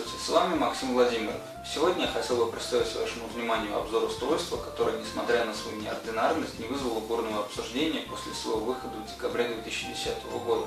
Здравствуйте, с вами Максим Владимиров. Сегодня я хотел бы представить вашему вниманию обзор устройства, которое, несмотря на свою неординарность, не вызвало бурного обсуждения после своего выхода в декабре 2010 года.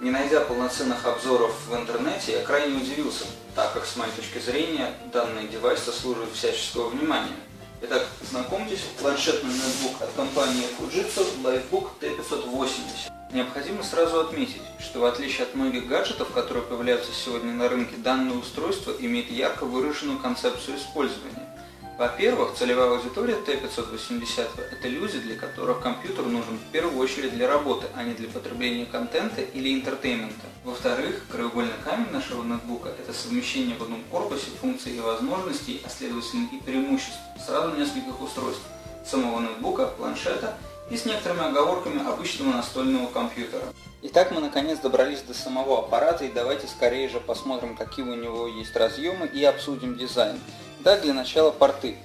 Не найдя полноценных обзоров в интернете, я крайне удивился, так как, с моей точки зрения, данный девайс заслуживает всяческого внимания. Итак, знакомьтесь, планшетный ноутбук от компании Fujitsu Livebook T580. Необходимо сразу отметить, что в отличие от многих гаджетов, которые появляются сегодня на рынке, данное устройство имеет ярко выраженную концепцию использования. Во-первых, целевая аудитория T580 – это люди, для которых компьютер нужен в первую очередь для работы, а не для потребления контента или entertainment а. Во-вторых, краеугольный камень нашего ноутбука – это совмещение в одном корпусе функций и возможностей, а следовательно и преимуществ сразу нескольких устройств – самого ноутбука, планшета – и с некоторыми оговорками обычного настольного компьютера. Итак, мы наконец добрались до самого аппарата и давайте скорее же посмотрим, какие у него есть разъемы и обсудим дизайн. Да, для начала порты.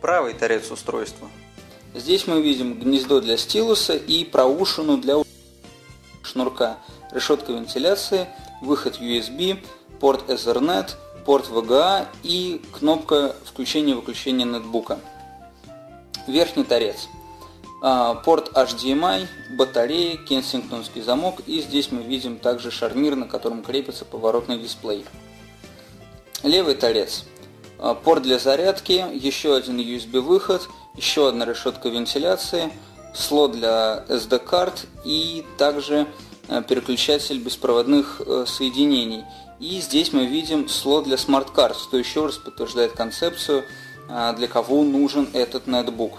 Правый торец устройства. Здесь мы видим гнездо для стилуса и проушину для шнурка, решетка вентиляции, выход USB, порт Ethernet, порт VGA и кнопка включения-выключения нетбука. Верхний торец. А, порт HDMI, батареи, кенсингтонский замок и здесь мы видим также шарнир, на котором крепится поворотный дисплей. Левый торец. А, порт для зарядки, еще один USB выход, еще одна решетка вентиляции, слот для SD карт и также а, переключатель беспроводных э, соединений. И здесь мы видим слот для смарт-карт, что еще раз подтверждает концепцию а, для кого нужен этот нетбук.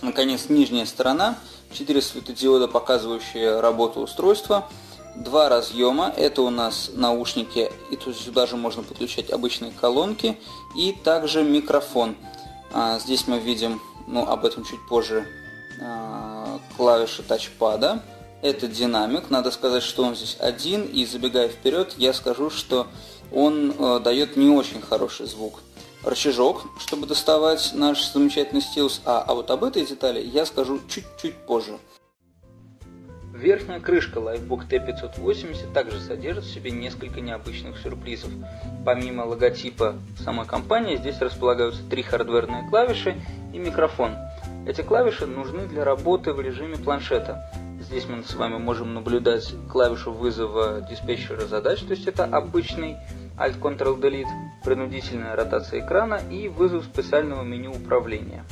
Наконец, нижняя сторона, 4 светодиода, показывающие работу устройства, два разъема, это у нас наушники, и тут сюда же можно подключать обычные колонки, и также микрофон. А, здесь мы видим, ну об этом чуть позже, а, клавиши тачпада. Это динамик, надо сказать, что он здесь один, и забегая вперед, я скажу, что он э, дает не очень хороший звук рычажок, чтобы доставать наш замечательный стилус, а, а вот об этой детали я скажу чуть-чуть позже. Верхняя крышка Livebook T580 также содержит в себе несколько необычных сюрпризов. Помимо логотипа самой компании, здесь располагаются три хардверные клавиши и микрофон. Эти клавиши нужны для работы в режиме планшета. Здесь мы с вами можем наблюдать клавишу вызова диспетчера задач, то есть это обычный Alt-Ctrl-Delete, принудительная ротация экрана и вызов специального меню управления.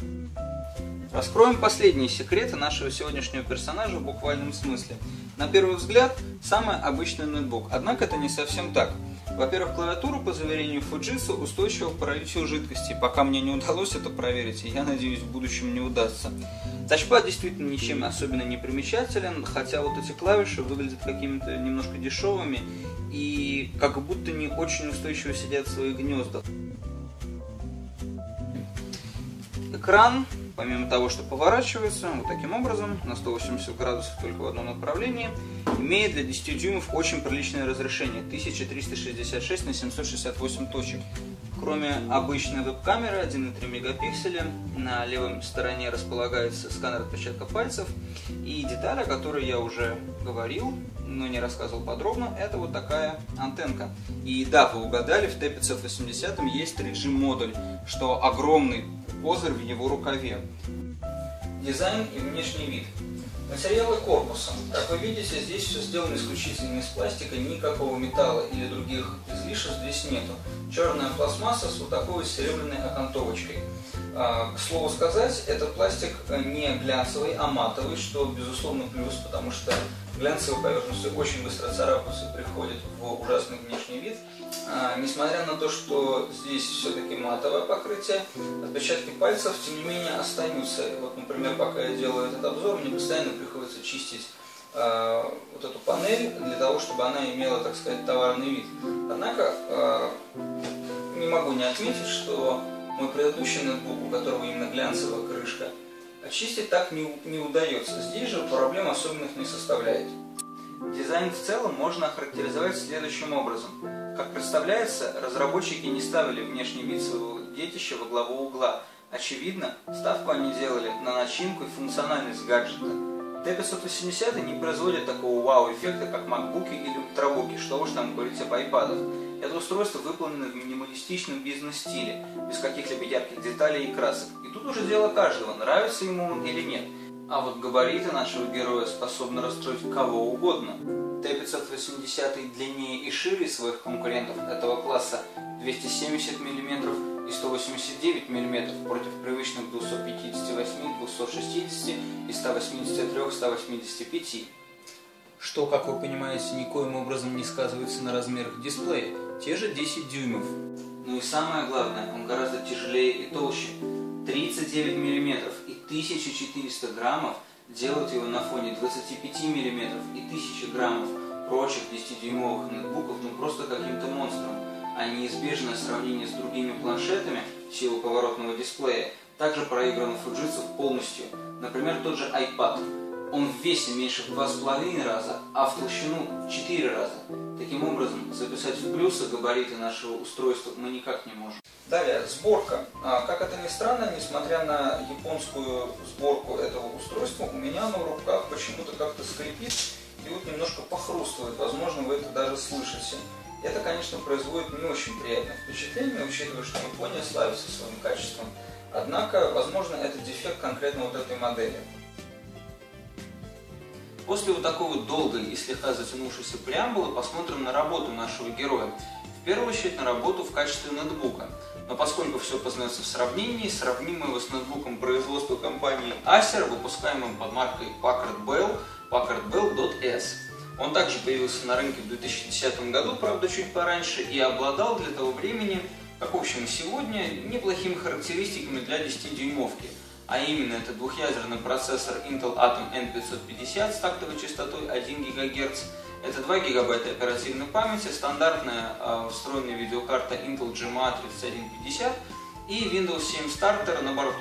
Раскроем последние секреты нашего сегодняшнего персонажа в буквальном смысле. На первый взгляд, самый обычный ноутбук, однако это не совсем так. Во-первых, клавиатура, по заверению Fujitsu, устойчива к параличию жидкости. Пока мне не удалось это проверить, и я надеюсь, в будущем не удастся. Тачпад действительно ничем особенно не примечателен, хотя вот эти клавиши выглядят какими-то немножко дешевыми и как будто не очень устойчиво сидят в своих гнездах. Экран помимо того, что поворачивается вот таким образом, на 180 градусов только в одном направлении, имеет для 10 дюймов очень приличное разрешение, 1366 на 768 точек. Кроме обычной веб-камеры 1,3 мегапикселя, на левой стороне располагается сканер отпечатка пальцев. И деталь, о которой я уже говорил, но не рассказывал подробно, это вот такая антенка. И да, вы угадали, в T580 есть 3G модуль, что огромный козырь в его рукаве. Дизайн и внешний вид. Материалы корпуса. Как вы видите, здесь все сделано исключительно из пластика, никакого металла или других излишеств здесь нету. Черная пластмасса с вот такой серебряной окантовочкой. А, к слову сказать, этот пластик не глянцевый, а матовый, что безусловно плюс, потому что глянцевые поверхности очень быстро царапаются и приходят в ужасный внешний вид. А, несмотря на то, что здесь все-таки матовое покрытие, отпечатки пальцев, тем не менее, остаются. Вот, например, пока я делаю этот обзор, мне постоянно приходится чистить э, вот эту панель для того, чтобы она имела, так сказать, товарный вид. Однако, э, не могу не отметить, что мой предыдущий ноутбук, у которого именно глянцевая крышка, очистить так не, не удается. Здесь же проблем особенных не составляет. Дизайн в целом можно охарактеризовать следующим образом. Как представляется, разработчики не ставили внешний вид своего детища во главу угла. Очевидно, ставку они делали на начинку и функциональность гаджета. T580 не производит такого вау-эффекта, как MacBook или ультрабуки, что уж там говорить об iPad. Это устройство выполнено в минималистичном бизнес-стиле, без каких-либо ярких деталей и красок. И тут уже дело каждого, нравится ему он или нет. А вот габариты нашего героя способны расстроить кого угодно. Т-580 длиннее и шире своих конкурентов этого класса 270 мм и 189 мм против привычных 258, 260 и 183, 185. Что, как вы понимаете, никоим образом не сказывается на размерах дисплея, те же 10 дюймов. Ну и самое главное, он гораздо тяжелее и толще. 39 мм и 1400 граммов делают его на фоне 25 мм и 1000 граммов прочих 10-дюймовых ноутбуков ну просто каким-то монстром, а неизбежное сравнение с другими планшетами в силу поворотного дисплея также проиграно Fujitsu полностью. Например, тот же iPad. Он в весе меньше в 2,5 раза, а в толщину в 4 раза. Таким образом, записать в плюсы габариты нашего устройства мы никак не можем. Далее, сборка. А, как это ни странно, несмотря на японскую сборку этого устройства, у меня на руках почему-то как-то скрипит и вот немножко похрустывает. Возможно, вы это даже слышите. Это, конечно, производит не очень приятное впечатление, учитывая, что Япония славится своим качеством. Однако, возможно, это дефект конкретно вот этой модели. После вот такой вот долгой и слегка затянувшейся преамбулы посмотрим на работу нашего героя. В первую очередь на работу в качестве ноутбука. Но поскольку все познается в сравнении, сравним его с ноутбуком производства компании Acer, выпускаемым под маркой Packard Bell, Packard Bell.S. Он также появился на рынке в 2010 году, правда чуть пораньше, и обладал для того времени, как в общем сегодня, неплохими характеристиками для 10-дюймовки – а именно это двухъядерный процессор Intel Atom N550 с тактовой частотой 1 ГГц, это 2 ГБ оперативной памяти, стандартная э, встроенная видеокарта Intel GMA 3150 и Windows 7 Starter на борту.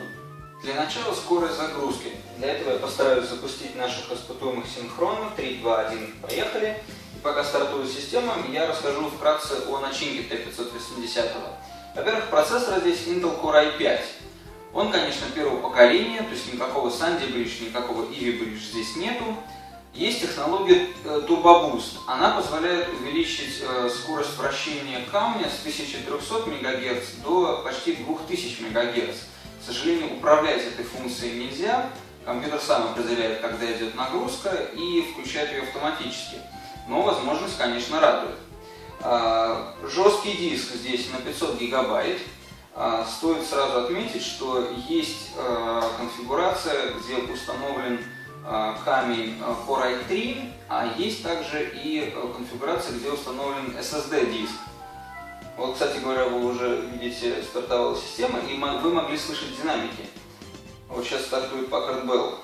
Для начала скорость загрузки. Для этого я постараюсь запустить наших испытуемых синхронно. 3, 2, 1, поехали. И пока стартует система, я расскажу вкратце о начинке T580. Во-первых, процессор здесь Intel Core i5. Он, конечно, первого поколения, то есть никакого Sandy Bridge, никакого Ivy Bridge здесь нету. Есть технология э, Turbo Boost. Она позволяет увеличить э, скорость вращения камня с 1300 МГц до почти 2000 МГц. К сожалению, управлять этой функцией нельзя. Компьютер сам определяет, когда идет нагрузка и включает ее автоматически. Но возможность, конечно, радует. А, жесткий диск здесь на 500 гигабайт. А, стоит сразу отметить, что есть а, конфигурация, где установлен а, камень Core i3, а есть также и конфигурация, где установлен SSD-диск. Вот, кстати говоря, вы уже видите, стартовала система, и вы могли слышать динамики. Вот сейчас стартует Packard Bell.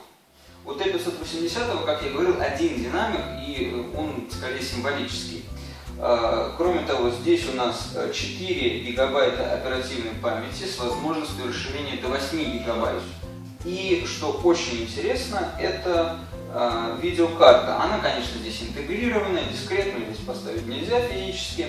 У T580, как я говорил, один динамик, и он скорее символический. А, кроме того, здесь у нас 4 э, гигабайта оперативной памяти с возможностью расширения до 8 гигабайт. И что очень интересно, это э, видеокарта. Она, конечно, здесь интегрированная, дискретную здесь поставить нельзя физически,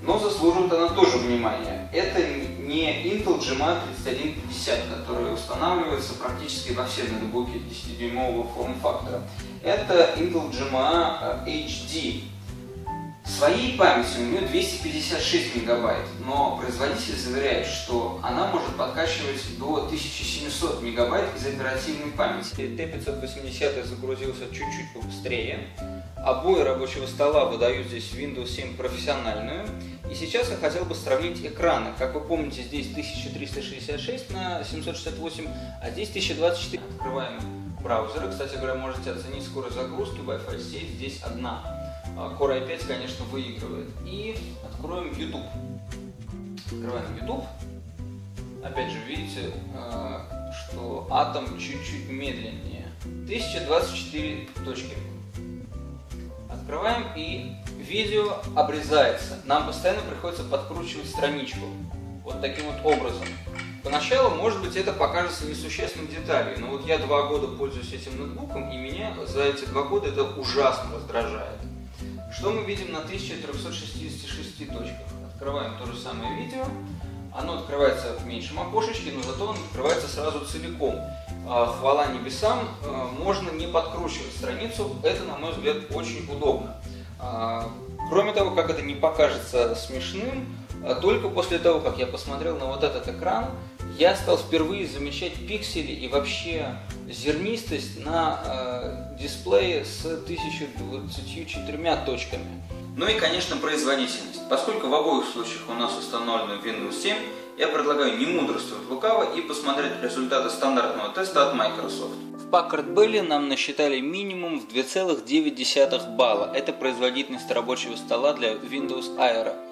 но заслуживает она тоже внимания. Это не Intel GMA 3150, который устанавливается практически во все ноутбуки 10-дюймового форм-фактора. Это Intel GMA HD Своей памяти у нее 256 мегабайт, но производитель заверяет, что она может подкачивать до 1700 мегабайт из оперативной памяти. T580 загрузился чуть-чуть побыстрее. Обои рабочего стола выдают здесь Windows 7 профессиональную. И сейчас я хотел бы сравнить экраны. Как вы помните, здесь 1366 на 768, а здесь 1024. Открываем браузеры. Кстати говоря, можете оценить скорость загрузки. Wi-Fi сеть здесь одна. А, Core i5, конечно, выигрывает. И откроем YouTube. Открываем YouTube. Опять же, видите, а, что атом чуть-чуть медленнее. 1024 точки. Открываем и видео обрезается. Нам постоянно приходится подкручивать страничку. Вот таким вот образом. Поначалу, может быть, это покажется несущественной деталью, но вот я два года пользуюсь этим ноутбуком, и меня за эти два года это ужасно раздражает. Что мы видим на 1366 точках? Открываем то же самое видео. Оно открывается в меньшем окошечке, но зато оно открывается сразу целиком. а, хвала небесам, а, можно не подкручивать страницу. Это, на мой взгляд, очень удобно. А, кроме того, как это не покажется смешным, только после того, как я посмотрел на вот этот экран, я стал впервые замечать пиксели и вообще зернистость на э, дисплее с 1024 точками. Ну и, конечно, производительность. Поскольку в обоих случаях у нас установлен Windows 7, я предлагаю не мудрствовать лукаво и посмотреть результаты стандартного теста от Microsoft. В Packard Bell нам насчитали минимум в 2,9 балла. Это производительность рабочего стола для Windows Aero.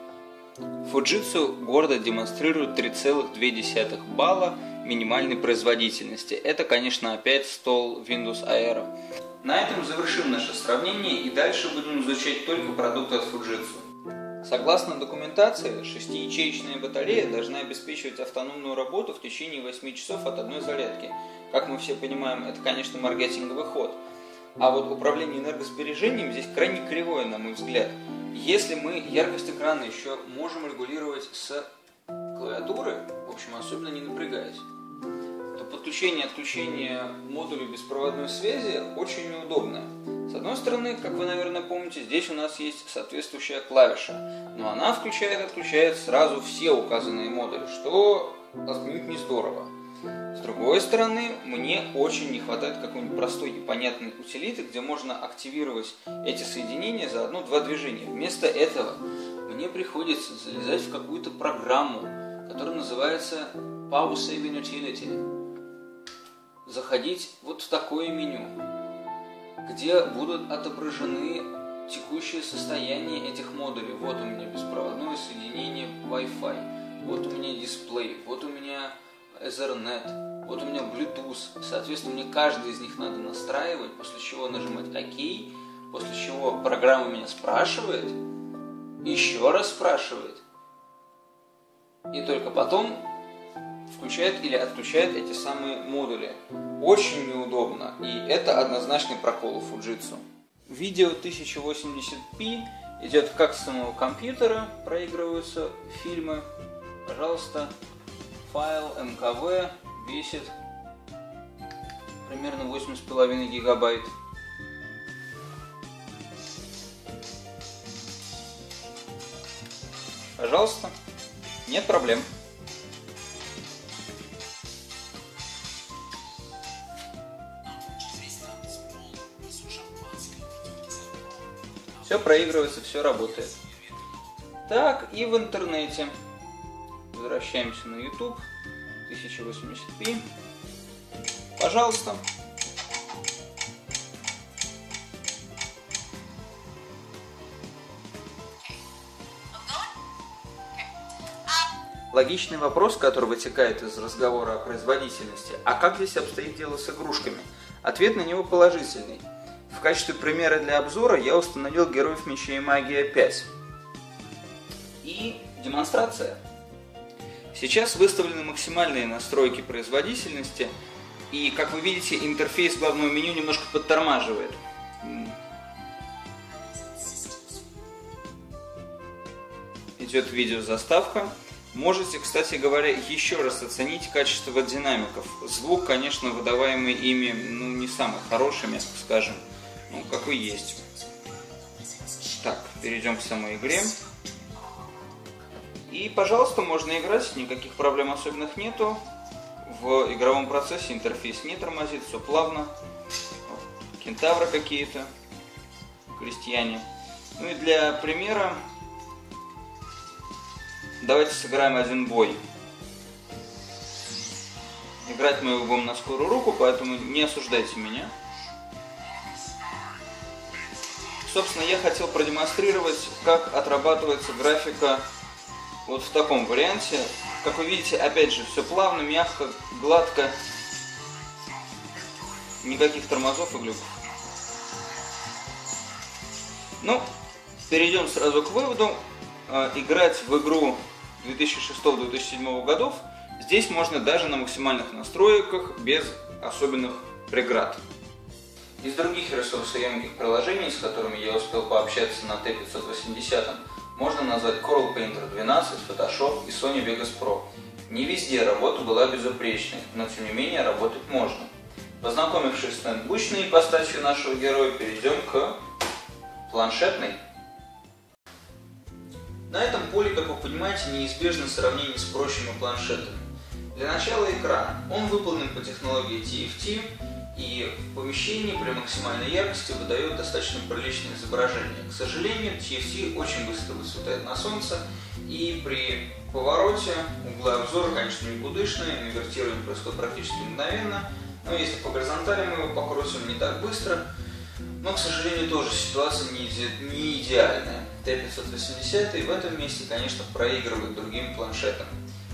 Fujitsu гордо демонстрирует 3,2 балла минимальной производительности. Это, конечно, опять стол Windows Aero. На этом завершим наше сравнение и дальше будем изучать только продукты от Fujitsu. Согласно документации, шестиячеечная батарея должна обеспечивать автономную работу в течение 8 часов от одной зарядки. Как мы все понимаем, это, конечно, маркетинговый ход. А вот управление энергосбережением здесь крайне кривое, на мой взгляд. Если мы яркость экрана еще можем регулировать с клавиатуры, в общем, особенно не напрягаясь, то подключение и отключение модуля беспроводной связи очень неудобное. С одной стороны, как вы, наверное, помните, здесь у нас есть соответствующая клавиша, но она включает и отключает сразу все указанные модули, что отнюдь не здорово. С другой стороны, мне очень не хватает какой-нибудь простой и понятной утилиты, где можно активировать эти соединения за одно-два движения. Вместо этого мне приходится залезать в какую-то программу, которая называется Power Saving Utility. Заходить вот в такое меню, где будут отображены текущее состояние этих модулей. Вот у меня беспроводное соединение Wi-Fi, вот у меня дисплей, вот у меня Ethernet, вот у меня Bluetooth. Соответственно, мне каждый из них надо настраивать, после чего нажимать ОК, после чего программа меня спрашивает, еще раз спрашивает, и только потом включает или отключает эти самые модули. Очень неудобно, и это однозначный прокол у Fujitsu. Видео 1080p идет как с самого компьютера, проигрываются фильмы. Пожалуйста, Файл МКВ весит примерно 8,5 гигабайт. Пожалуйста, нет проблем. Все проигрывается, все работает. Так, и в интернете. Возвращаемся на YouTube. 1080p. Пожалуйста. Логичный вопрос, который вытекает из разговора о производительности, а как здесь обстоит дело с игрушками? Ответ на него положительный. В качестве примера для обзора я установил Героев Меча и Магия 5. И демонстрация. Сейчас выставлены максимальные настройки производительности, и, как вы видите, интерфейс главного меню немножко подтормаживает. Идет видеозаставка. Можете, кстати говоря, еще раз оценить качество динамиков. Звук, конечно, выдаваемый ими, ну, не самый хороший, мягко скажем. Ну, какой есть. Так, перейдем к самой игре. И, пожалуйста, можно играть, никаких проблем особенных нету. В игровом процессе интерфейс не тормозит, все плавно. Кентавры какие-то, крестьяне. Ну и для примера давайте сыграем один бой. Играть мы его будем на скорую руку, поэтому не осуждайте меня. Собственно, я хотел продемонстрировать, как отрабатывается графика вот в таком варианте. Как вы видите, опять же, все плавно, мягко, гладко. Никаких тормозов и глюков. Ну, перейдем сразу к выводу. А, играть в игру 2006-2007 годов здесь можно даже на максимальных настройках без особенных преград. Из других ресурсоемких приложений, с которыми я успел пообщаться на T580, можно назвать Coral Painter 12, Photoshop и Sony Vegas Pro. Не везде работа была безупречной, но тем не менее работать можно. Познакомившись с нетбучной ипостасью нашего героя, перейдем к планшетной. На этом поле, как вы понимаете, неизбежно сравнение с прочими планшетами. Для начала экран. Он выполнен по технологии TFT и в помещении при максимальной яркости выдает достаточно приличное изображение. К сожалению, TFT очень быстро выцветает на солнце и при повороте углы обзора, конечно, никудышные, инвертирование происходит практически мгновенно, но если по горизонтали мы его покрутим не так быстро, но, к сожалению, тоже ситуация не, иде не идеальная. Т-580 в этом месте, конечно, проигрывает другим планшетам.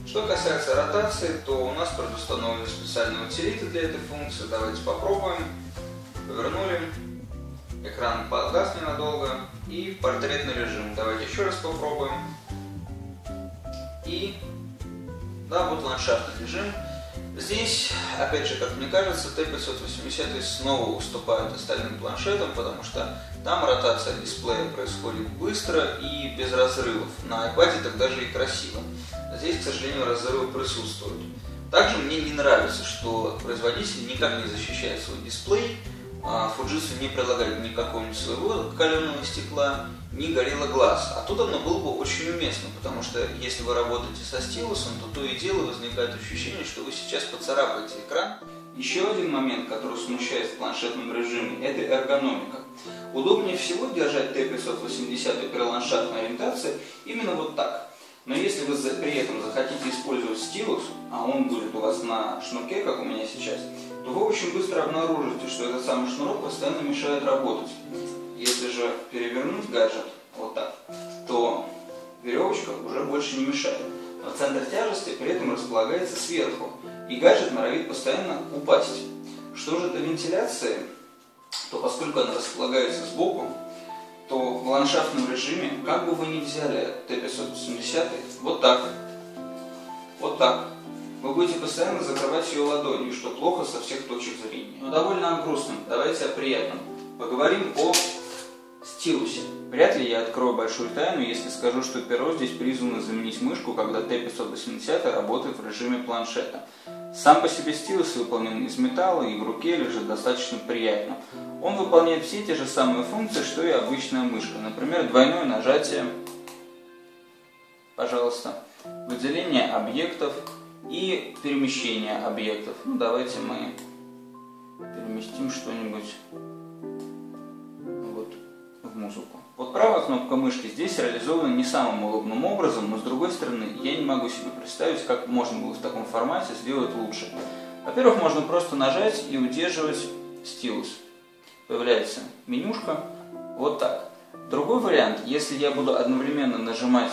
Что касается ротации, то у нас предустановлены специальные утилиты для этой функции. Давайте попробуем. Повернули. Экран погас ненадолго. И портретный режим. Давайте еще раз попробуем. И да, вот ландшафтный режим. Здесь, опять же, как мне кажется, T580 снова уступает остальным планшетам, потому что там ротация дисплея происходит быстро и без разрывов. На iPad так даже и красиво. Здесь, к сожалению, разрывы присутствуют. Также мне не нравится, что производитель никак не защищает свой дисплей, а Fujitsu не предлагает ни какого-нибудь своего каленого стекла, ни горело глаз. А тут оно было бы очень уместно, потому что если вы работаете со стилусом, то то и дело возникает ощущение, что вы сейчас поцарапаете экран. Еще один момент, который смущает в планшетном режиме, это эргономика. Удобнее всего держать T580 при ландшафтной ориентации именно вот так. Но если вы при этом захотите использовать стилус, а он будет у вас на шнурке, как у меня сейчас, то вы очень быстро обнаружите, что этот самый шнурок постоянно мешает работать. Если же перевернуть гаджет вот так, то веревочка уже больше не мешает. Но центр тяжести при этом располагается сверху, и гаджет норовит постоянно упасть. Что же до вентиляции, то поскольку она располагается сбоку, то в ландшафтном режиме, как бы вы ни взяли Т-580, вот так, вот так, вы будете постоянно закрывать ее ладонью, что плохо со всех точек зрения. Но довольно о грустном, давайте о приятном. Поговорим о стилусе. Вряд ли я открою большую тайну, если скажу, что перо здесь призвано заменить мышку, когда Т-580 работает в режиме планшета. Сам по себе стилус выполнен из металла и в руке лежит достаточно приятно. Он выполняет все те же самые функции, что и обычная мышка. Например, двойное нажатие, пожалуйста, выделение объектов и перемещение объектов. Ну, давайте мы переместим что-нибудь музыку. Вот правая кнопка мышки здесь реализована не самым удобным образом, но с другой стороны, я не могу себе представить, как можно было в таком формате сделать лучше. Во-первых, можно просто нажать и удерживать стилус. Появляется менюшка, вот так. Другой вариант, если я буду одновременно нажимать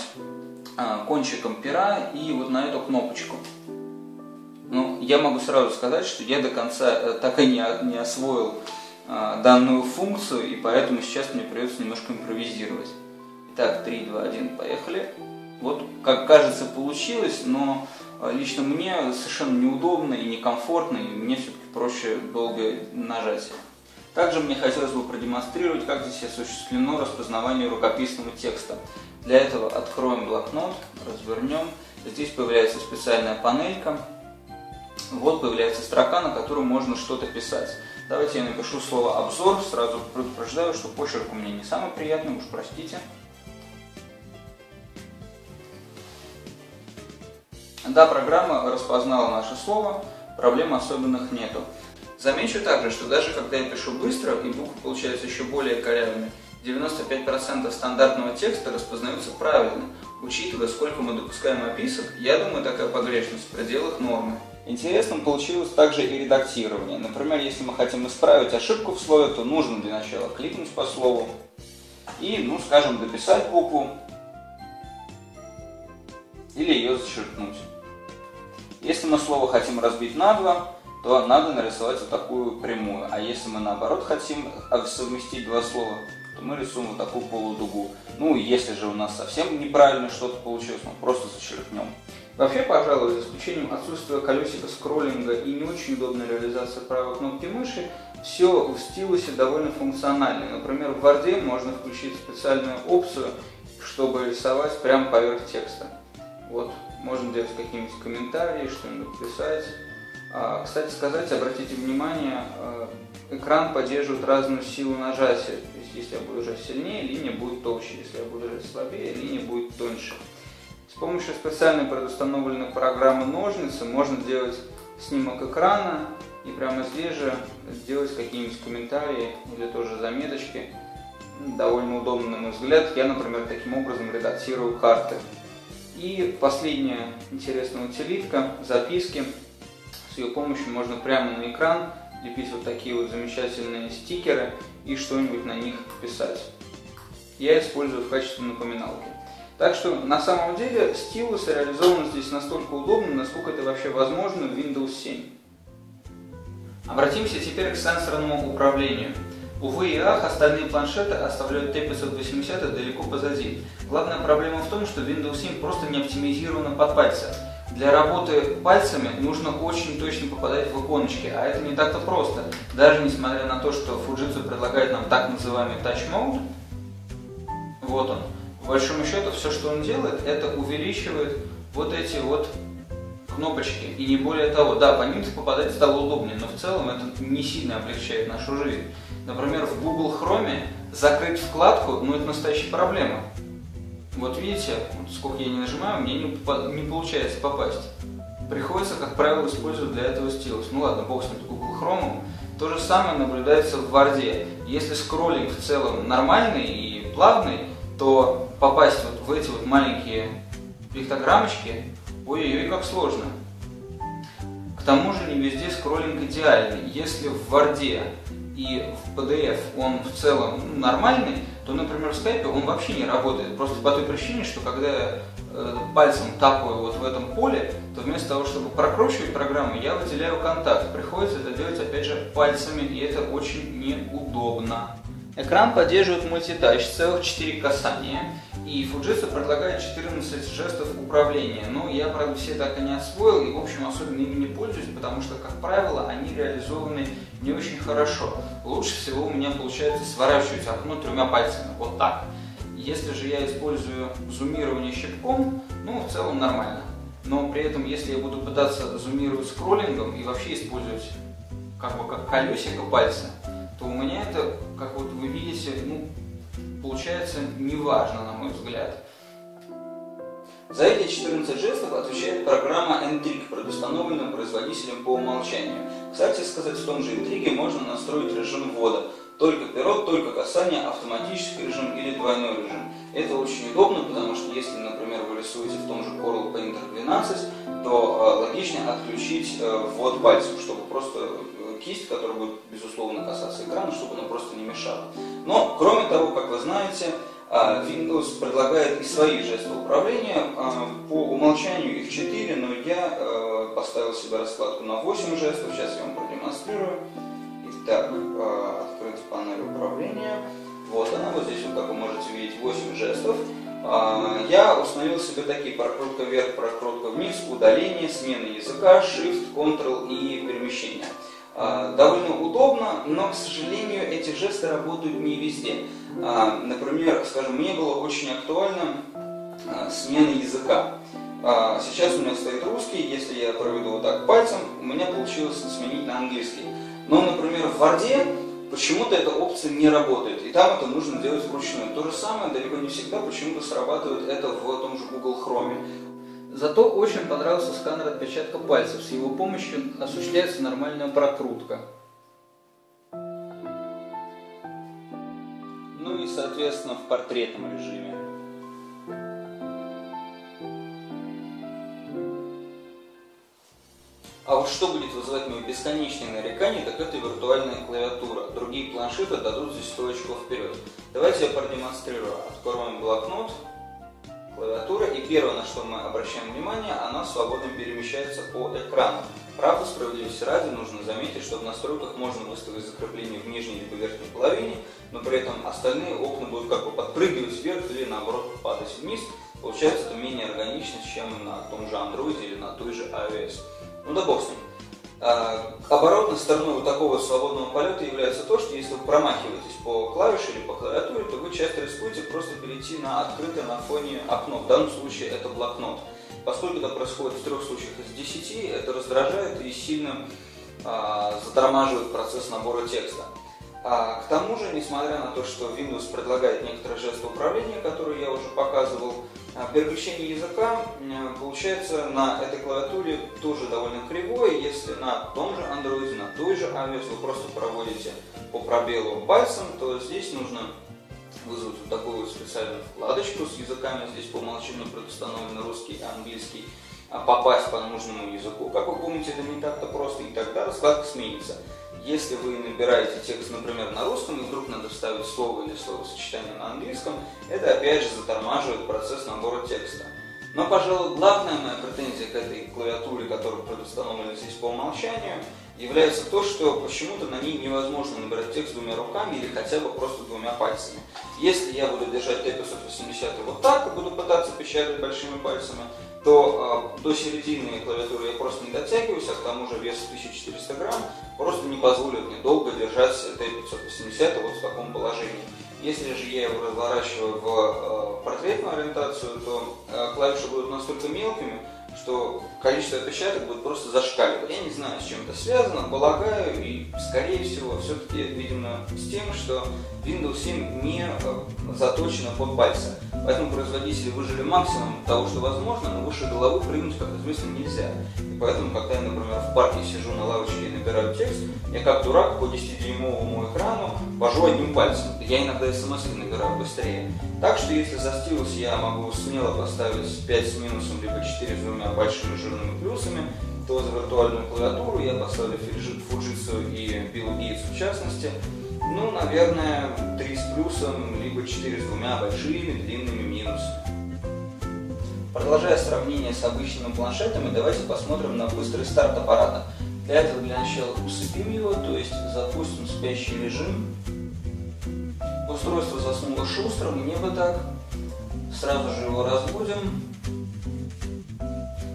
а, кончиком пера и вот на эту кнопочку. Ну, я могу сразу сказать, что я до конца э, так и не, не освоил данную функцию, и поэтому сейчас мне придется немножко импровизировать. Итак, 3, 2, 1, поехали. Вот, как кажется, получилось, но а, лично мне совершенно неудобно и некомфортно, и мне все-таки проще долгое нажатие. Также мне хотелось бы продемонстрировать, как здесь осуществлено распознавание рукописного текста. Для этого откроем блокнот, развернем. Здесь появляется специальная панелька. Вот появляется строка, на которую можно что-то писать. Давайте я напишу слово «обзор». Сразу предупреждаю, что почерк у меня не самый приятный, уж простите. Да, программа распознала наше слово, проблем особенных нету. Замечу также, что даже когда я пишу быстро и буквы получаются еще более корявыми, 95% стандартного текста распознаются правильно. Учитывая, сколько мы допускаем описок, я думаю, такая погрешность в пределах нормы. Интересным получилось также и редактирование. Например, если мы хотим исправить ошибку в слове, то нужно для начала кликнуть по слову и, ну, скажем, дописать букву или ее зачеркнуть. Если мы слово хотим разбить на два, то надо нарисовать вот такую прямую. А если мы наоборот хотим совместить два слова, то мы рисуем вот такую полудугу. Ну, если же у нас совсем неправильно что-то получилось, мы просто зачеркнем. Вообще, пожалуй, за исключением отсутствия колесика скроллинга и не очень удобной реализации правой кнопки мыши, все в стилусе довольно функционально. Например, в Word можно включить специальную опцию, чтобы рисовать прямо поверх текста. Вот, можно делать какие-нибудь комментарии, что-нибудь писать. А, кстати сказать, обратите внимание, э, экран поддерживает разную силу нажатия. То есть, если я буду жать сильнее, линия будет толще. Если я буду жать слабее, линия будет тоньше. С помощью специальной предустановленной программы ножницы можно сделать снимок экрана и прямо здесь же сделать какие-нибудь комментарии или тоже заметочки. Довольно удобно, на мой взгляд. Я, например, таким образом редактирую карты. И последняя интересная утилитка – записки. С ее помощью можно прямо на экран лепить вот такие вот замечательные стикеры и что-нибудь на них писать. Я использую в качестве напоминалки. Так что на самом деле стилус реализован здесь настолько удобно, насколько это вообще возможно в Windows 7. Обратимся теперь к сенсорному управлению. Увы и ах, остальные планшеты оставляют T580 далеко позади. Главная проблема в том, что Windows 7 просто не оптимизирована под пальцы. Для работы пальцами нужно очень точно попадать в иконочки, а это не так-то просто. Даже несмотря на то, что Fujitsu предлагает нам так называемый Touch Mode, вот он, по большому счету все, что он делает, это увеличивает вот эти вот кнопочки. И не более того, да, по ним попадать стало удобнее, но в целом это не сильно облегчает нашу жизнь. Например, в Google Chrome закрыть вкладку, ну это настоящая проблема. Вот видите, вот сколько я не нажимаю, мне не, не получается попасть. Приходится, как правило, использовать для этого стилус. Ну ладно, бог с ним, Google Chrome. То же самое наблюдается в Word. Если скроллинг в целом нормальный и плавный, то попасть вот в эти вот маленькие пиктограммочки, ой-ой-ой, как сложно. К тому же не везде скроллинг идеальный. Если в Word и в PDF он в целом ну, нормальный, то, например, в Skype он вообще не работает. Просто по той причине, что когда я э, пальцем тапаю вот в этом поле, то вместо того, чтобы прокручивать программу, я выделяю контакт. Приходится это делать, опять же, пальцами, и это очень неудобно. Экран поддерживает мультитач, целых 4 касания, и Fujitsu предлагает 14 жестов управления. Но я, правда, все так и не освоил, и, в общем, особенно ими не пользуюсь, потому что, как правило, они реализованы не очень хорошо. Лучше всего у меня получается сворачивать окно тремя пальцами, вот так. Если же я использую зумирование щипком, ну, в целом нормально. Но при этом, если я буду пытаться зумировать скроллингом и вообще использовать как бы как колесико пальца, то у меня это, как вот вы видите, ну, получается неважно, на мой взгляд. За эти 14 жестов отвечает программа Entrig, предустановленная производителем по умолчанию. Кстати сказать, в том же Entrig можно настроить режим ввода. Только перо, только касание, автоматический режим или двойной режим. Это очень удобно, потому что если, например, вы рисуете в том же Coral Painter 12, то э, логично отключить э, ввод пальцев, чтобы просто э, кисть, которая будет, безусловно, касаться экрана, чтобы она просто не мешала. Но, кроме того, как вы знаете, а, Windows предлагает и свои жесты управления. А, по умолчанию их 4, но я э, поставил себе раскладку на 8 жестов. Сейчас я вам продемонстрирую. Итак, а, открыть панель управления. Вот она, вот здесь, вот, как вы можете видеть, 8 жестов. Я установил себе такие прокрутка вверх, прокрутка вниз, удаление, смена языка, Shift, Ctrl и перемещение. Довольно удобно, но, к сожалению, эти жесты работают не везде. А, например, скажем, мне было очень актуально а, смена языка. А, сейчас у меня стоит русский, если я проведу вот так пальцем, у меня получилось сменить на английский. Но, например, в Word почему-то эта опция не работает, и там это нужно делать вручную. То же самое далеко не всегда почему-то срабатывает это в том же Google Chrome. Зато очень понравился сканер отпечатка пальцев. С его помощью осуществляется нормальная прокрутка. ну и, соответственно, в портретном режиме. А вот что будет вызывать мои бесконечные нарекания, так это виртуальная клавиатура. Другие планшеты дадут здесь 100 очков вперед. Давайте я продемонстрирую. Откроем блокнот, клавиатура, и первое, на что мы обращаем внимание, она свободно перемещается по экрану. Правда, справедливости ради, нужно заметить, что в настройках можно выставить закрепление в нижней либо верхней половине, но при этом остальные окна будут как бы подпрыгивать вверх или наоборот падать вниз. Получается это менее органично, чем на том же Android или на той же iOS. Ну да бог с ним. А, оборотной стороной вот такого свободного полета является то, что если вы промахиваетесь по клавише или по клавиатуре, то вы часто рискуете просто перейти на открытое на фоне окно. В данном случае это блокнот. Поскольку это происходит в трех случаях из десяти, это раздражает и сильно а, затормаживает процесс набора текста. А, к тому же, несмотря на то, что Windows предлагает некоторые жесты управления, которые я уже показывал, а, переключение языка получается на этой клавиатуре тоже довольно кривое. Если на том же Android, на той же iOS вы просто проводите по пробелу пальцем, то здесь нужно вызвать вот такую специальную вкладочку с языками. Здесь по умолчанию предустановлены русский и английский. А попасть по нужному языку. Как вы помните, это не так-то просто, и тогда раскладка сменится. Если вы набираете текст, например, на русском, и вдруг надо вставить слово или словосочетание на английском, это опять же затормаживает процесс набора текста. Но, пожалуй, главная моя претензия к этой клавиатуре, которая предустановлена здесь по умолчанию, является то, что почему-то на ней невозможно набирать текст двумя руками или хотя бы просто двумя пальцами. Если я буду держать T580 вот так и буду пытаться печатать большими пальцами, то э, до середины клавиатуры я просто не дотягиваюсь, а к тому же вес 1400 грамм просто не позволит мне долго держать T580 вот в таком положении. Если же я его разворачиваю в э, портретную ориентацию, то э, клавиши будут настолько мелкими, что количество отпечаток будет просто зашкаливать. Я не знаю, с чем это связано, полагаю, и скорее всего, все-таки, видимо, с тем, что Windows 7 не э, заточена под пальцы. Поэтому производители выжили максимум того, что возможно, но выше головы прыгнуть, как известно, нельзя. И поэтому, когда я, например, в парке сижу на лавочке и набираю текст, я как дурак по 10-дюймовому экрану вожу одним пальцем. Я иногда смс набираю быстрее. Так что, если за стилус я могу смело поставить 5 с минусом, либо 4 с двумя большими жирными плюсами, то за виртуальную клавиатуру я поставлю Fujitsu и Bill Gates в частности, ну, наверное, 3 с плюсом, либо 4 с двумя большими длинными минусами. Продолжая сравнение с обычными планшетами, давайте посмотрим на быстрый старт аппарата. Для этого для начала усыпим его, то есть запустим спящий режим. Устройство заснуло шустро, мне бы так. Сразу же его разбудим.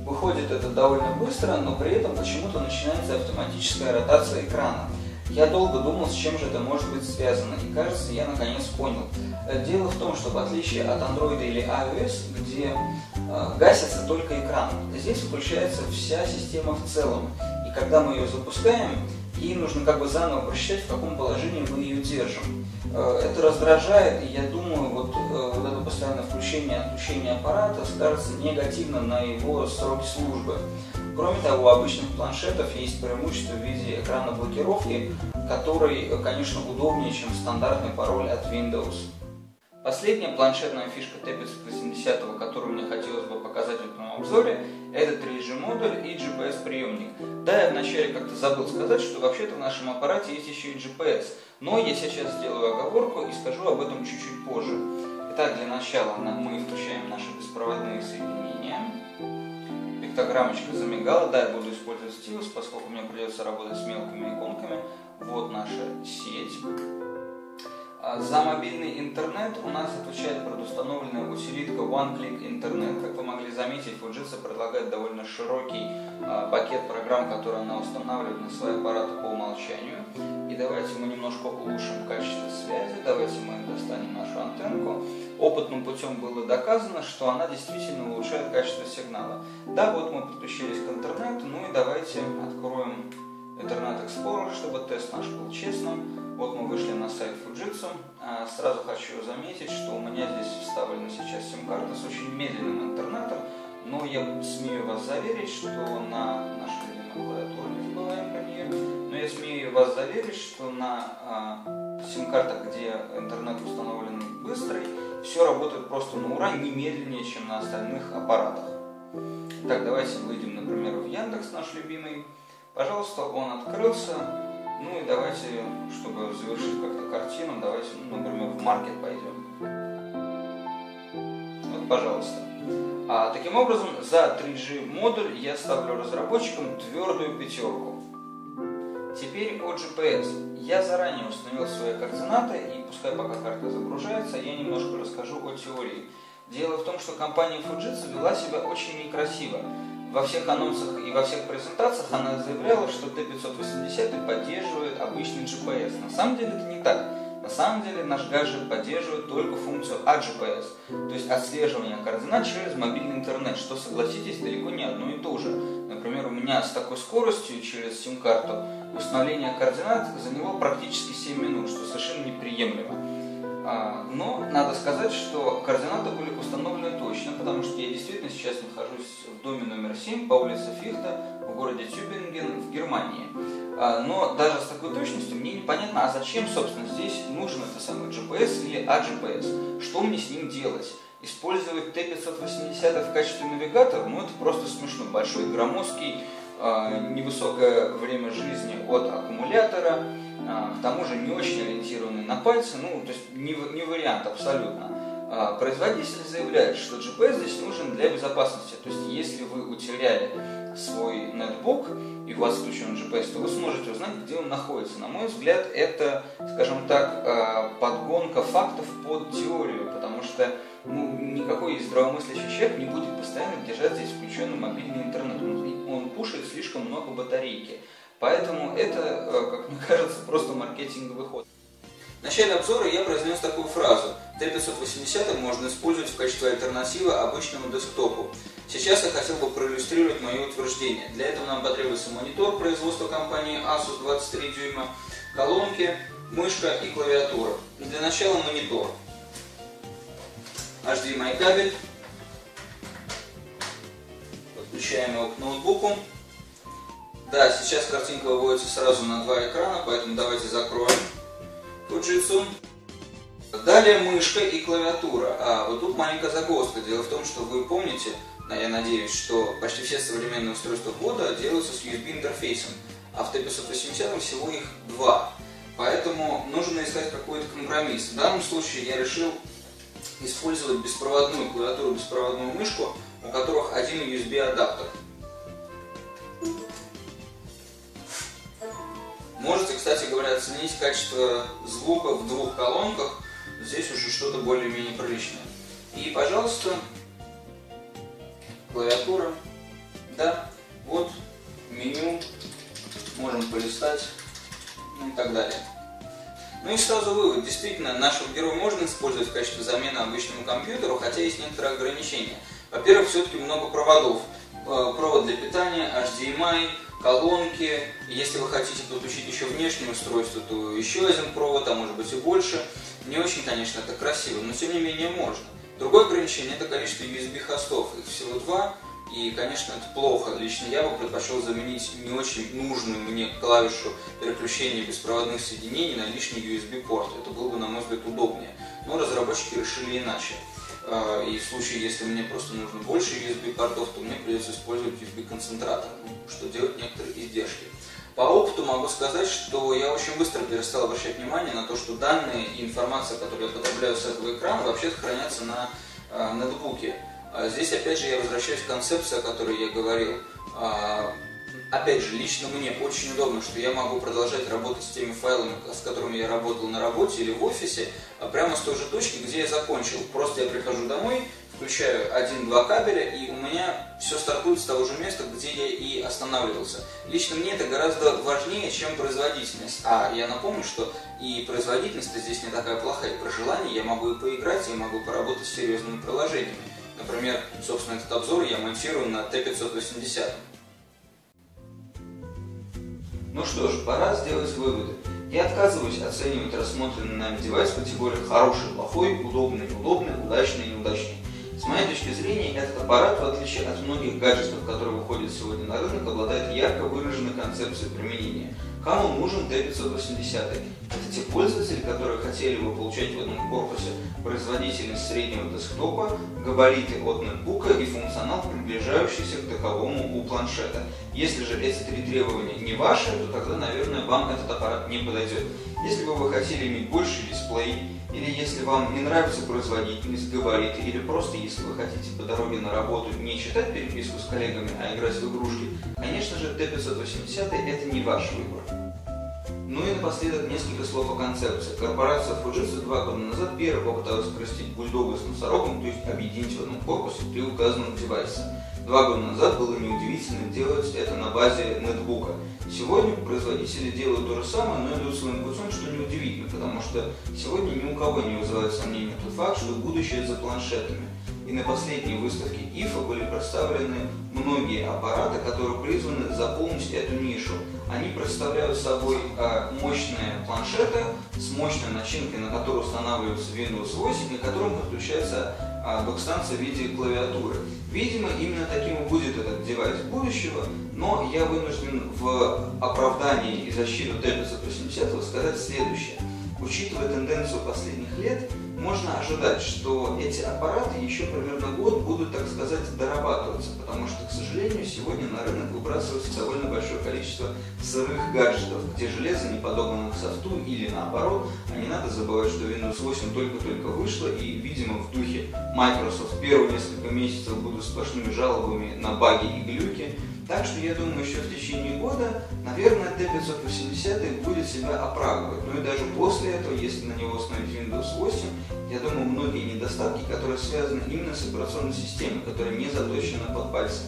Выходит это довольно быстро, но при этом почему-то начинается автоматическая ротация экрана. Я долго думал, с чем же это может быть связано, и кажется, я наконец понял. Э, дело в том, что в отличие от Android или iOS, где э, гасится только экран, здесь включается вся система в целом. И когда мы ее запускаем, ей нужно как бы заново просчитать, в каком положении мы ее держим. Э, это раздражает, и я думаю, вот, э, вот это постоянное включение и отключение аппарата скажется негативно на его сроки службы. Кроме того, у обычных планшетов есть преимущество в виде экрана блокировки, который, конечно, удобнее, чем стандартный пароль от Windows. Последняя планшетная фишка T580, которую мне хотелось бы показать в этом обзоре, это 3G модуль и GPS приемник. Да, я вначале как-то забыл сказать, что вообще-то в нашем аппарате есть еще и GPS, но я сейчас сделаю оговорку и скажу об этом чуть-чуть позже. Итак, для начала мы включаем наши беспроводные соединения пиктограммочка замигала. Да, я буду использовать стилус, поскольку мне придется работать с мелкими иконками. Вот наша сеть. А за мобильный интернет у нас отвечает предустановленная усилителка One-Click Internet. Как вы могли заметить, Fujitsu предлагает довольно широкий а, пакет программ, которые она устанавливает на свои аппараты по умолчанию. И давайте мы немножко улучшим качество связи. Давайте мы достанем нашу антенку опытным путем было доказано, что она действительно улучшает качество сигнала. Да, вот мы подключились к интернету, ну и давайте откроем Internet Explorer, чтобы тест наш был честным. Вот мы вышли на сайт Fujitsu. А, сразу хочу заметить, что у меня здесь вставлена сейчас сим-карта с очень медленным интернетом, но я смею вас заверить, что на нашей любимой клавиатуре, не забываем про нее, но я смею вас заверить, что на а, сим-картах, где интернет установлен быстрый, все работает просто на ура, не медленнее, чем на остальных аппаратах. Так, давайте выйдем, например, в Яндекс, наш любимый. Пожалуйста, он открылся. Ну и давайте, чтобы завершить как-то картину, давайте, ну, например, в маркет пойдем. Вот, пожалуйста. А, таким образом, за 3G модуль я ставлю разработчикам твердую пятерку. Теперь о GPS. Я заранее установил свои координаты, и пускай пока карта загружается, я немножко расскажу о теории. Дело в том, что компания Fujitsu вела себя очень некрасиво. во всех анонсах и во всех презентациях она заявляла, что T580 поддерживает обычный GPS. На самом деле это не так. На самом деле наш гаджет поддерживает только функцию AGPS, то есть отслеживание координат через мобильный интернет, что, согласитесь, далеко не одно и то же. Например, у меня с такой скоростью через сим-карту установление координат заняло практически 7 минут, что совершенно неприемлемо. А, но надо сказать, что координаты были установлены точно, потому что я действительно сейчас нахожусь в доме номер 7 по улице Фихта в городе Тюбинген в Германии. А, но даже с такой точностью мне непонятно, а зачем, собственно, здесь нужен это самый GPS или AGPS? Что мне с ним делать? Использовать T580 в качестве навигатора? Ну, это просто смешно. Большой громоздкий, а, невысокое время жизни от аккумулятора – а, к тому же не очень ориентированный на пальцы, ну, то есть не, не вариант абсолютно. А, производитель заявляет, что GPS здесь нужен для безопасности. То есть, если вы утеряли свой нетбук и у вас включен GPS, то вы сможете узнать, где он находится. На мой взгляд, это, скажем так, а, подгонка фактов под теорию, потому что ну, никакой здравомыслящий человек не будет постоянно держать здесь включенный мобильный интернет. Он, пушит слишком много батарейки. Поэтому это, э, как мне кажется, просто маркетинговый ход. В начале обзора я произнес такую фразу. T580 можно использовать в качестве альтернативы обычному десктопу. Сейчас я хотел бы проиллюстрировать мое утверждение. Для этого нам потребуется монитор производства компании Asus 23 дюйма, колонки, мышка и клавиатура. Для начала монитор. HDMI кабель. Подключаем его к ноутбуку. Да, сейчас картинка выводится сразу на два экрана, поэтому давайте закроем Fujitsu. Далее мышка и клавиатура. А вот тут маленькая загвоздка. Дело в том, что вы помните, я надеюсь, что почти все современные устройства года делаются с USB интерфейсом, а в T580 всего их два. Поэтому нужно искать какой-то компромисс. В данном случае я решил использовать беспроводную клавиатуру, беспроводную мышку, у которых один USB адаптер. Можете, кстати говоря, оценить качество звука в двух колонках. Здесь уже что-то более-менее приличное. И, пожалуйста, клавиатура. Да, вот меню. Можем полистать и так далее. Ну и сразу вывод. Действительно, нашего героя можно использовать в качестве замены обычному компьютеру, хотя есть некоторые ограничения. Во-первых, все-таки много проводов. Э, провод для питания, HDMI, колонки. Если вы хотите подключить еще внешнее устройство, то еще один провод, а может быть и больше. Не очень, конечно, это красиво, но тем не менее можно. Другое ограничение это количество USB хостов, их всего два. И, конечно, это плохо. Лично я бы предпочел заменить не очень нужную мне клавишу переключения беспроводных соединений на лишний USB-порт. Это было бы, на мой взгляд, удобнее. Но разработчики решили иначе. А, и в случае, если мне просто нужно больше USB-портов, то мне придется использовать USB-концентратор, ну, что делать некоторые издержки. По опыту могу сказать, что я очень быстро перестал обращать внимание на то, что данные и информация, которую я потребляю с этого экрана, вообще хранятся на э, ноутбуке. А здесь опять же я возвращаюсь к концепции, о которой я говорил. Э, опять же, лично мне очень удобно, что я могу продолжать работать с теми файлами, с которыми я работал на работе или в офисе, а прямо с той же точки, где я закончил. Просто я прихожу домой, включаю один-два кабеля, и у меня все стартует с того же места, где я и останавливался. Лично мне это гораздо важнее, чем производительность. А я напомню, что и производительность здесь не такая плохая. При желании я могу и поиграть, я могу поработать с серьезными приложениями. Например, собственно, этот обзор я монтирую на T580. Ну что ж, пора сделать выводы. Я отказываюсь оценивать рассмотренный нами девайс в категориях хороший, плохой, удобный, неудобный, удачный, неудачный. С моей точки зрения, этот аппарат, в отличие от многих гаджетов, которые выходят сегодня на рынок, обладает ярко выраженной концепцией применения – Кому нужен T580? Это те пользователи, которые хотели бы получать в одном корпусе производительность среднего десктопа, габариты от ноутбука и функционал, приближающийся к таковому у планшета. Если же эти три требования не ваши, то тогда, наверное, вам этот аппарат не подойдет. Если бы вы хотели иметь больший дисплей, или если вам не нравится производительность, габариты, или просто если вы хотите по дороге на работу не читать переписку с коллегами, а играть в игрушки, конечно же, T580 это не ваш выбор. Ну и напоследок несколько слов о концепции. Корпорация Fujitsu два года назад первая попыталась скрестить бульдога с носорогом, то есть объединить в одном корпусе три указанных девайса. Два года назад было неудивительно делать это на базе нетбука. Сегодня производители делают то же самое, но идут своим путем, что неудивительно, потому что сегодня ни у кого не вызывает сомнения тот факт, что будущее за планшетами. И на последней выставке IFA были представлены многие аппараты, которые призваны заполнить эту нишу. Они представляют собой э, мощные планшеты с мощной начинкой, на которую устанавливается Windows 8 и к которым подключается док-станция в виде клавиатуры. Видимо, именно таким и будет этот девайс будущего, но я вынужден в оправдании и защиту T580 сказать следующее. Учитывая тенденцию последних лет, можно ожидать, что эти аппараты еще примерно год будут, так сказать, дорабатываться, потому что, к сожалению, сегодня на рынок выбрасывается довольно большое количество сырых гаджетов, где железо не подобно софту или наоборот, а не надо забывать, что Windows 8 только-только вышла и, видимо, в духе Microsoft первые несколько месяцев будут сплошными жалобами на баги и глюки, так что я думаю, еще в течение года, наверное, T580 будет себя оправдывать. Ну и даже после этого, если на него установить Windows 8, я думаю, многие недостатки, которые связаны именно с операционной системой, которая не заточена под пальцы.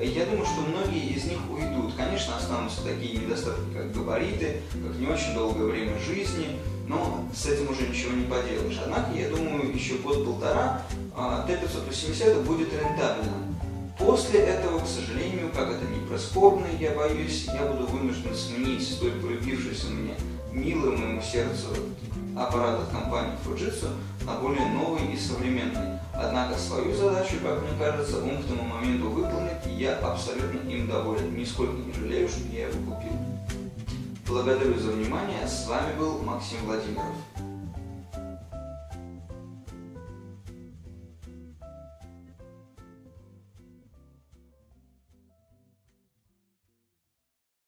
Я думаю, что многие из них уйдут. Конечно, останутся такие недостатки, как габариты, как не очень долгое время жизни, но с этим уже ничего не поделаешь. Однако, я думаю, еще год-полтора T580 а, будет рентабельным. После этого, к сожалению, как это не прискорбно, я боюсь, я буду вынужден сменить столь полюбившийся мне милый моему сердцу аппаратов компании Fujitsu на более новый и современный. Однако свою задачу, как мне кажется, он к тому моменту выполнит, и я абсолютно им доволен. Нисколько не жалею, что я его купил. Благодарю за внимание. С вами был Максим Владимиров.